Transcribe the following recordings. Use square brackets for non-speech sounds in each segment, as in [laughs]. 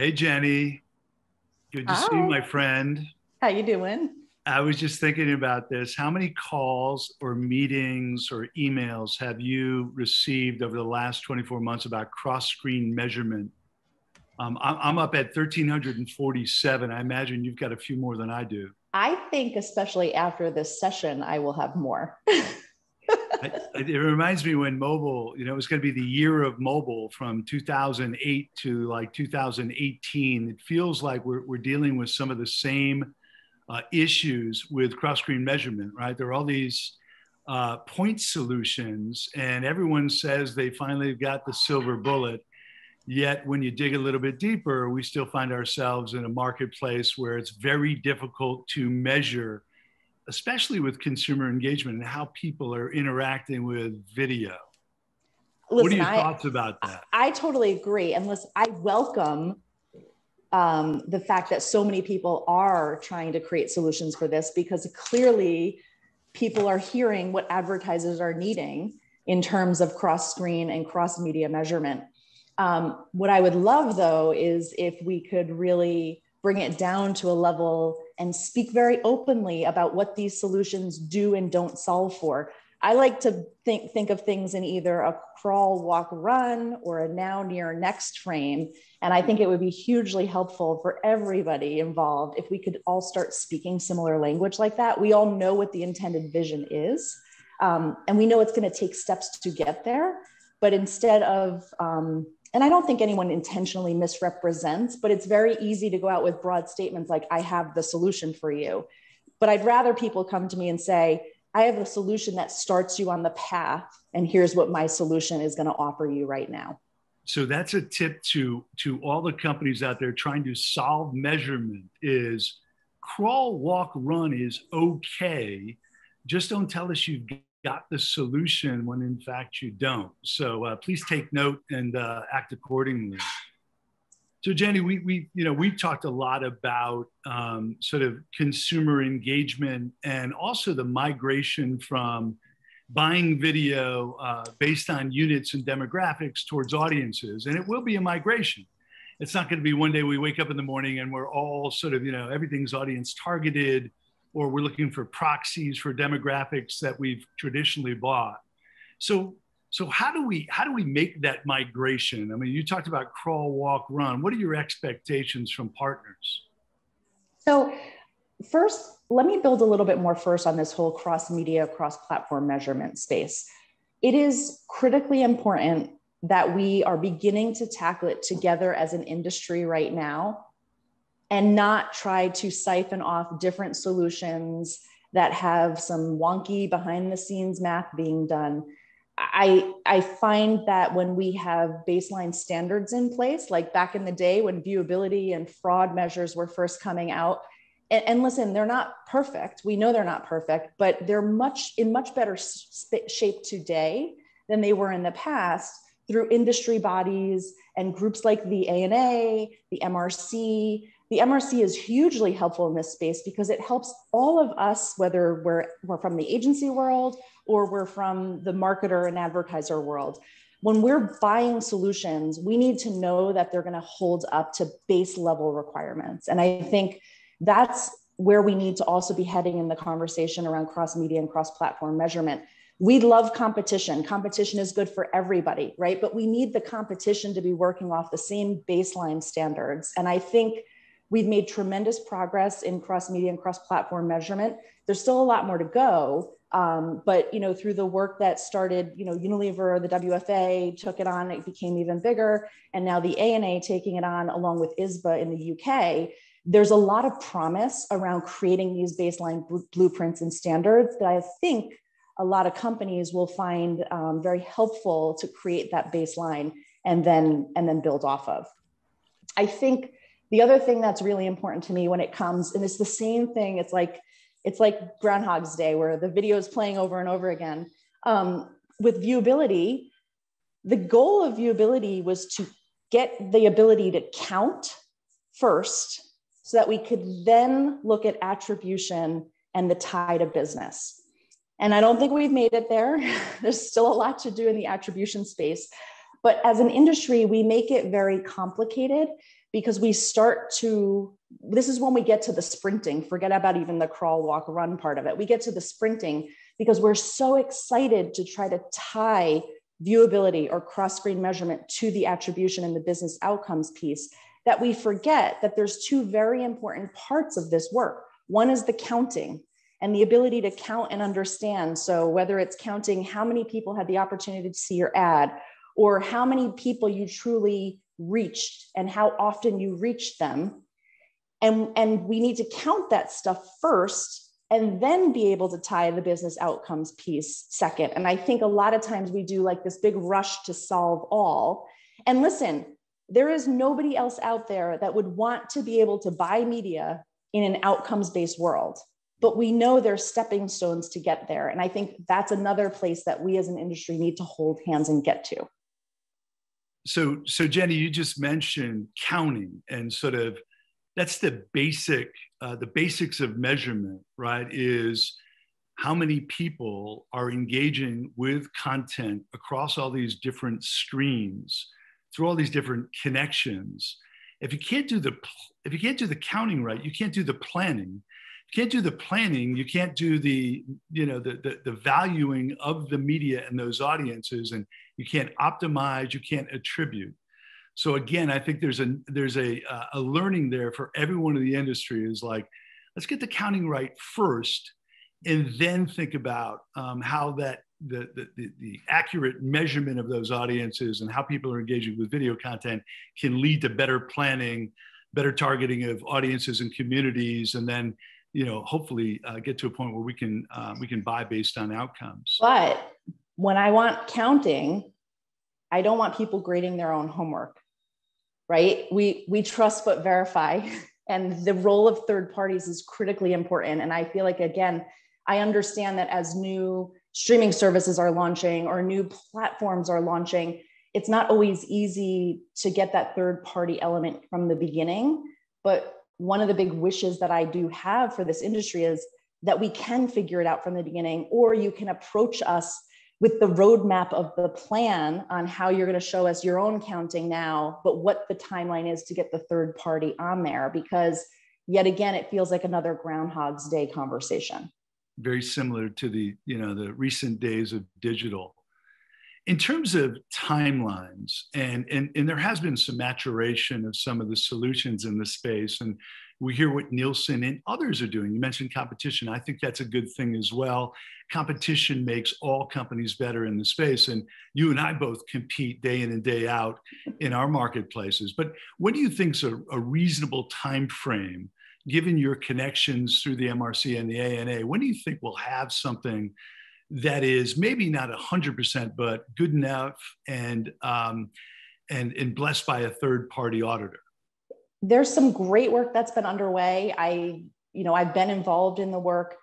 Hey, Jenny. Good to Hi. see you, my friend. How you doing? I was just thinking about this. How many calls or meetings or emails have you received over the last 24 months about cross-screen measurement? Um, I'm, I'm up at 1,347. I imagine you've got a few more than I do. I think, especially after this session, I will have more. [laughs] I, it reminds me when mobile, you know, it was going to be the year of mobile from 2008 to like 2018. It feels like we're, we're dealing with some of the same uh, issues with cross-screen measurement, right? There are all these uh, point solutions, and everyone says they finally got the silver bullet. Yet, when you dig a little bit deeper, we still find ourselves in a marketplace where it's very difficult to measure especially with consumer engagement and how people are interacting with video. Listen, what are your I, thoughts about that? I, I totally agree. And listen, I welcome um, the fact that so many people are trying to create solutions for this because clearly people are hearing what advertisers are needing in terms of cross screen and cross media measurement. Um, what I would love though is if we could really bring it down to a level and speak very openly about what these solutions do and don't solve for. I like to think, think of things in either a crawl, walk, run, or a now, near, next frame. And I think it would be hugely helpful for everybody involved if we could all start speaking similar language like that. We all know what the intended vision is, um, and we know it's going to take steps to get there. But instead of um, and I don't think anyone intentionally misrepresents, but it's very easy to go out with broad statements like, I have the solution for you. But I'd rather people come to me and say, I have a solution that starts you on the path, and here's what my solution is going to offer you right now. So that's a tip to, to all the companies out there trying to solve measurement is crawl, walk, run is okay. Just don't tell us you've got the solution when in fact you don't. So uh, please take note and uh, act accordingly. So Jenny, we, we you know we've talked a lot about um, sort of consumer engagement and also the migration from buying video uh, based on units and demographics towards audiences, and it will be a migration. It's not going to be one day we wake up in the morning and we're all sort of you know everything's audience targeted or we're looking for proxies for demographics that we've traditionally bought. So, so how do we how do we make that migration? I mean, you talked about crawl, walk, run. What are your expectations from partners? So, first, let me build a little bit more first on this whole cross media, cross platform measurement space. It is critically important that we are beginning to tackle it together as an industry right now and not try to siphon off different solutions that have some wonky behind the scenes math being done. I, I find that when we have baseline standards in place, like back in the day when viewability and fraud measures were first coming out, and, and listen, they're not perfect. We know they're not perfect, but they're much in much better shape today than they were in the past through industry bodies and groups like the ANA, the MRC, the MRC is hugely helpful in this space because it helps all of us, whether we're, we're from the agency world or we're from the marketer and advertiser world. When we're buying solutions, we need to know that they're going to hold up to base level requirements. And I think that's where we need to also be heading in the conversation around cross media and cross platform measurement. We love competition. Competition is good for everybody, right? But we need the competition to be working off the same baseline standards. And I think We've made tremendous progress in cross media and cross platform measurement. There's still a lot more to go, um, but you know, through the work that started, you know, Unilever, the WFA took it on, it became even bigger, and now the ANA taking it on along with ISBA in the UK. There's a lot of promise around creating these baseline blueprints and standards that I think a lot of companies will find um, very helpful to create that baseline and then and then build off of. I think the other thing that's really important to me when it comes, and it's the same thing, it's like it's like Groundhog's Day where the video is playing over and over again. Um, with viewability, the goal of viewability was to get the ability to count first so that we could then look at attribution and the tide of business. And I don't think we've made it there. [laughs] There's still a lot to do in the attribution space. But as an industry, we make it very complicated because we start to, this is when we get to the sprinting, forget about even the crawl, walk, run part of it. We get to the sprinting because we're so excited to try to tie viewability or cross screen measurement to the attribution and the business outcomes piece that we forget that there's two very important parts of this work. One is the counting and the ability to count and understand. So, whether it's counting how many people had the opportunity to see your ad, or how many people you truly reached and how often you reached them. And, and we need to count that stuff first and then be able to tie the business outcomes piece second. And I think a lot of times we do like this big rush to solve all. And listen, there is nobody else out there that would want to be able to buy media in an outcomes based world. But we know there's stepping stones to get there. And I think that's another place that we as an industry need to hold hands and get to. So, so Jenny, you just mentioned counting and sort of that's the basic, uh, the basics of measurement, right? Is how many people are engaging with content across all these different streams through all these different connections if you can't do the if you can't do the counting right you can't do the planning can't do the planning you can't do the you know the, the, the valuing of the media and those audiences and you can't optimize you can't attribute. So again i think there's a there's a a learning there for everyone in the industry is like let's get the counting right first and then think about um, how that the, the, the, accurate measurement of those audiences and how people are engaging with video content can lead to better planning, better targeting of audiences and communities, and then you know hopefully uh, get to a point where we can uh, we can buy based on outcomes. But when I want counting, I don't want people grading their own homework, right? We we trust but verify, [laughs] and the role of third parties is critically important. And I feel like again, I understand that as new streaming services are launching or new platforms are launching, it's not always easy to get that third party element from the beginning. But one of the big wishes that I do have for this industry is that we can figure it out from the beginning, or you can approach us with the roadmap of the plan on how you're going to show us your own counting now, but what the timeline is to get the third party on there. Because yet again, it feels like another Groundhog's Day conversation very similar to the you know the recent days of digital in terms of timelines and, and and there has been some maturation of some of the solutions in the space and we hear what nielsen and others are doing. You mentioned competition. I think that's a good thing as well. Competition makes all companies better in the space and you and i both compete day in and day out in our marketplaces. But what do you think is a, a reasonable time frame given your connections through the MRC and the ANA, when do you think we'll have something that is maybe not 100%, but good enough and, um, and, and blessed by a third party auditor? There's some great work that's been underway. I, you know, I've been involved in the work.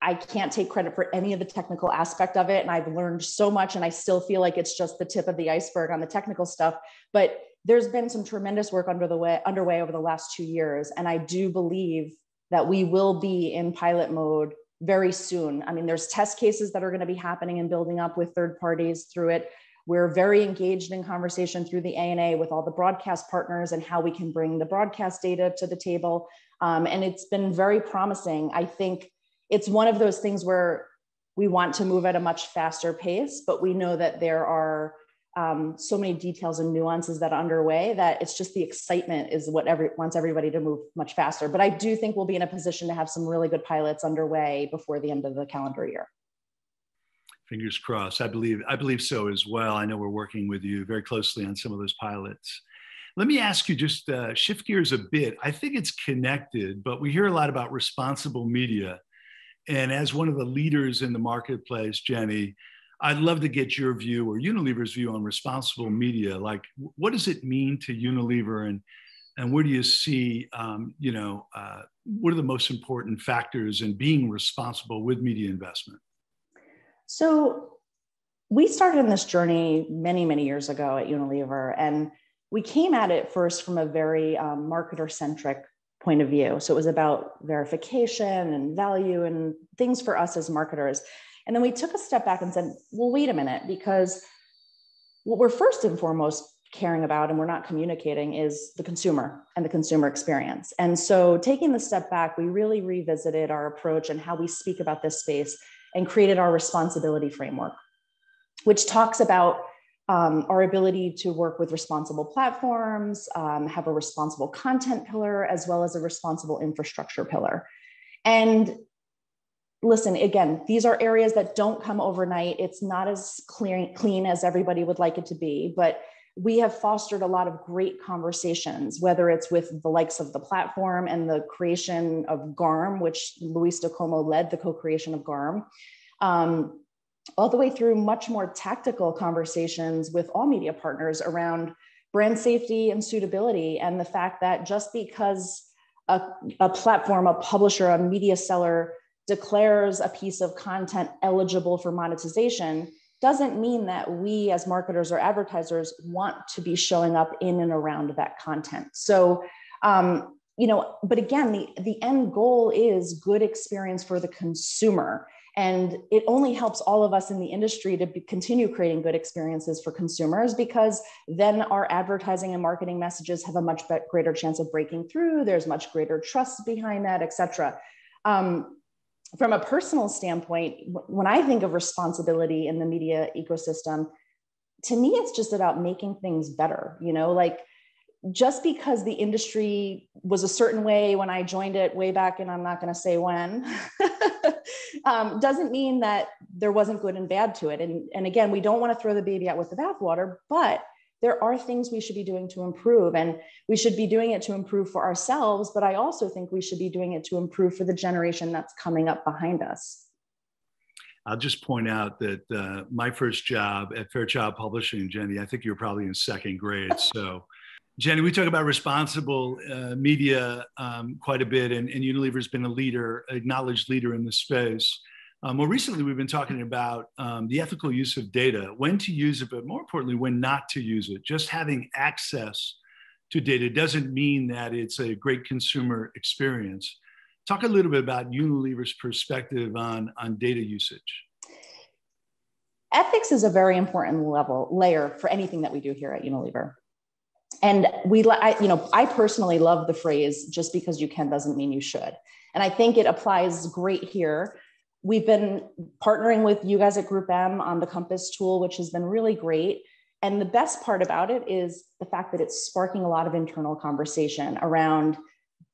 I can't take credit for any of the technical aspect of it. And I've learned so much, and I still feel like it's just the tip of the iceberg on the technical stuff. But there's been some tremendous work under the way underway over the last two years and i do believe that we will be in pilot mode very soon. I mean there's test cases that are going to be happening and building up with third parties through it. We're very engaged in conversation through the ana with all the broadcast partners and how we can bring the broadcast data to the table. Um, and it's been very promising. I think it's one of those things where we want to move at a much faster pace but we know that there are um, so many details and nuances that are underway that it's just the excitement is what every wants everybody to move much faster. But I do think we'll be in a position to have some really good pilots underway before the end of the calendar year. Fingers crossed. I believe I believe so as well. I know we're working with you very closely on some of those pilots. Let me ask you just uh, shift gears a bit. I think it's connected, but we hear a lot about responsible media. And as one of the leaders in the marketplace, Jenny, I'd love to get your view or Unilever's view on responsible media. Like, what does it mean to Unilever, and and where do you see, um, you know, uh, what are the most important factors in being responsible with media investment? So, we started in this journey many, many years ago at Unilever, and we came at it first from a very um, marketer centric point of view. So it was about verification and value and things for us as marketers. And then we took a step back and said, well, wait a minute, because what we're first and foremost caring about and we're not communicating is the consumer and the consumer experience. And so, taking the step back, we really revisited our approach and how we speak about this space and created our responsibility framework, which talks about um, our ability to work with responsible platforms, um, have a responsible content pillar, as well as a responsible infrastructure pillar. And listen, again, these are areas that don't come overnight. It's not as clear, clean as everybody would like it to be, but we have fostered a lot of great conversations, whether it's with the likes of the platform and the creation of GARM, which Luis Di Como led the co-creation of GARM, um, all the way through much more tactical conversations with all media partners around brand safety and suitability and the fact that just because a, a platform, a publisher, a media seller declares a piece of content eligible for monetization doesn't mean that we as marketers or advertisers want to be showing up in and around that content. So, um, you know, but again, the, the end goal is good experience for the consumer. And it only helps all of us in the industry to be, continue creating good experiences for consumers because then our advertising and marketing messages have a much greater chance of breaking through. There's much greater trust behind that, et cetera. Um, from a personal standpoint, when I think of responsibility in the media ecosystem, to me, it's just about making things better. You know, like just because the industry was a certain way when I joined it way back, and I'm not going to say when, [laughs] um, doesn't mean that there wasn't good and bad to it. And, and again, we don't want to throw the baby out with the bathwater, but there are things we should be doing to improve and we should be doing it to improve for ourselves but i also think we should be doing it to improve for the generation that's coming up behind us. I'll just point out that uh, my first job at fairchild publishing jenny i think you were probably in second grade. [laughs] So jenny we talk about responsible uh, media um, quite a bit and, and unilever's been a leader acknowledged leader in the space um, more recently, we've been talking about um, the ethical use of data, when to use it, but more importantly, when not to use it. Just having access to data doesn't mean that it's a great consumer experience. Talk a little bit about Unilever's perspective on, on data usage. Ethics is a very important level layer for anything that we do here at Unilever. And we, I, you know, I personally love the phrase "just because you can doesn't mean you should," and I think it applies great here We've been partnering with you guys at GroupM on the Compass tool, which has been really great. And the best part about it is the fact that it's sparking a lot of internal conversation around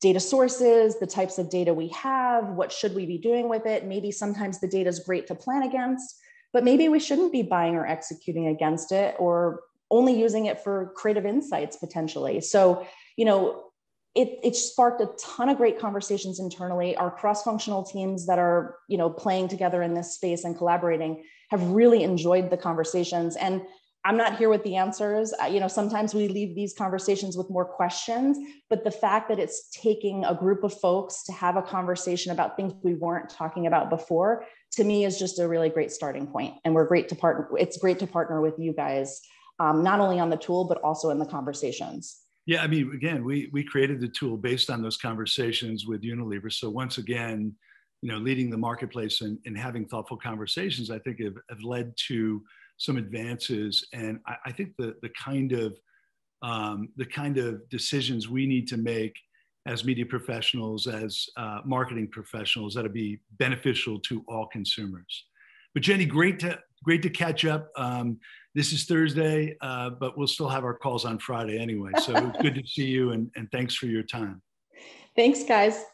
data sources, the types of data we have, what should we be doing with it? Maybe sometimes the data is great to plan against, but maybe we shouldn't be buying or executing against it or only using it for creative insights potentially. So, you know, it, it sparked a ton of great conversations internally. Our cross-functional teams that are, you know, playing together in this space and collaborating have really enjoyed the conversations. And I'm not here with the answers. You know, sometimes we leave these conversations with more questions, but the fact that it's taking a group of folks to have a conversation about things we weren't talking about before, to me, is just a really great starting point. And we're great to partner. It's great to partner with you guys, um, not only on the tool but also in the conversations. Yeah, I mean, again, we we created the tool based on those conversations with Unilever. So once again, you know, leading the marketplace and, and having thoughtful conversations, I think have, have led to some advances. And I, I think the the kind of um, the kind of decisions we need to make as media professionals, as uh, marketing professionals, that'll be beneficial to all consumers. But Jenny, great to great to catch up. Um, this is Thursday, uh, but we'll still have our calls on Friday anyway. So good to see you and, and thanks for your time. Thanks, guys.